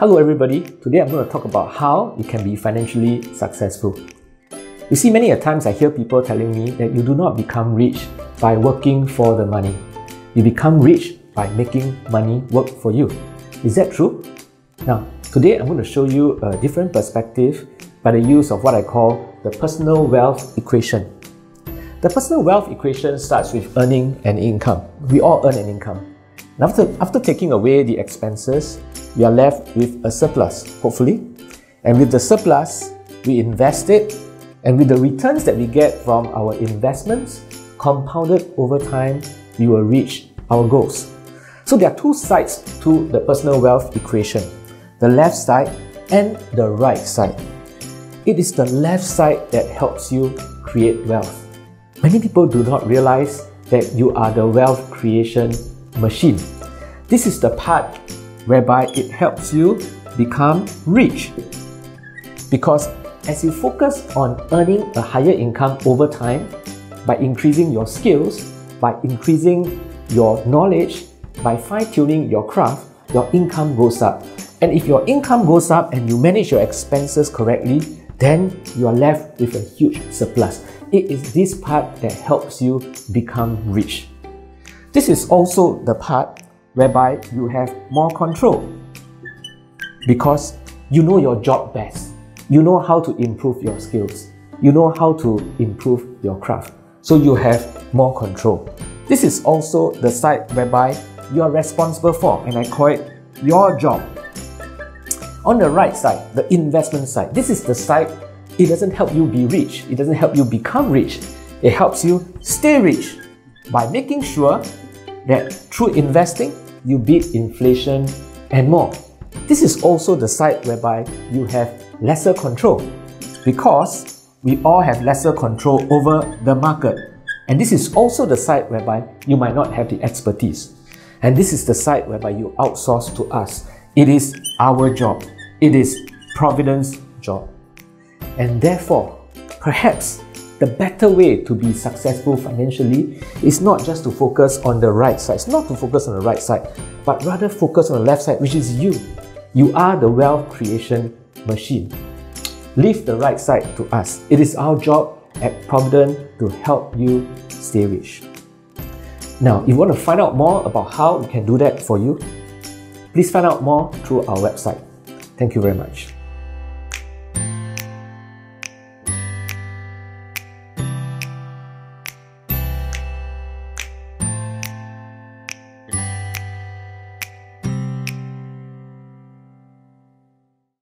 Hello everybody, today I'm going to talk about how you can be financially successful. You see, many a times I hear people telling me that you do not become rich by working for the money. You become rich by making money work for you. Is that true? Now, today I'm going to show you a different perspective by the use of what I call the personal wealth equation. The personal wealth equation starts with earning an income. We all earn an income. After, after taking away the expenses, we are left with a surplus, hopefully. And with the surplus, we invest it, and with the returns that we get from our investments, compounded over time, we will reach our goals. So there are two sides to the personal wealth equation the left side and the right side. It is the left side that helps you create wealth. Many people do not realize that you are the wealth creation machine. This is the part whereby it helps you become rich. Because as you focus on earning a higher income over time by increasing your skills, by increasing your knowledge, by fine tuning your craft, your income goes up. And if your income goes up and you manage your expenses correctly, then you are left with a huge surplus. It is this part that helps you become rich. This is also the part whereby you have more control because you know your job best. You know how to improve your skills. You know how to improve your craft. So you have more control. This is also the side whereby you are responsible for, and I call it your job. On the right side, the investment side, this is the side it doesn't help you be rich, it doesn't help you become rich. It helps you stay rich by making sure that through investing, you beat inflation and more. This is also the side whereby you have lesser control because we all have lesser control over the market. And this is also the side whereby you might not have the expertise. And this is the side whereby you outsource to us. It is our job. It is Providend's job. And therefore, perhaps the better way to be successful financially is not just to focus on the right side, it's not to focus on the right side, but rather focus on the left side, which is you. You are the wealth creation machine. Leave the right side to us. It is our job at Providend to help you stay rich. Now, if you want to find out more about how we can do that for you, please find out more through our website. Thank you very much.